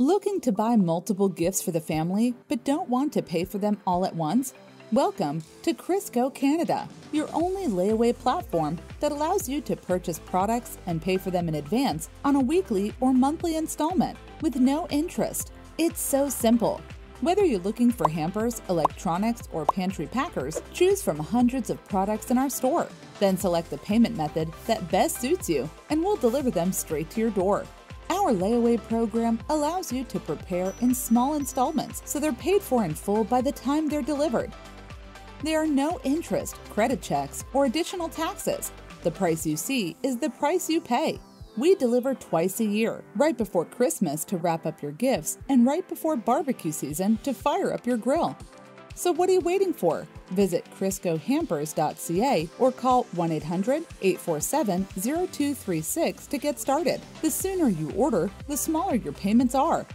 Looking to buy multiple gifts for the family but don't want to pay for them all at once? Welcome to Chrisco Canada, your only layaway platform that allows you to purchase products and pay for them in advance on a weekly or monthly installment with no interest. It's so simple. Whether you're looking for hampers, electronics, or pantry packers, choose from hundreds of products in our store. Then select the payment method that best suits you, and we'll deliver them straight to your door. Our layaway program allows you to prepare in small installments so they're paid for in full by the time they're delivered. There are no interest, credit checks, or additional taxes. The price you see is the price you pay. We deliver twice a year, right before Christmas to wrap up your gifts, and right before barbecue season to fire up your grill. So what are you waiting for? Visit ChriscoHampers.ca or call 1 800 847 0236 to get started. The sooner you order, the smaller your payments are.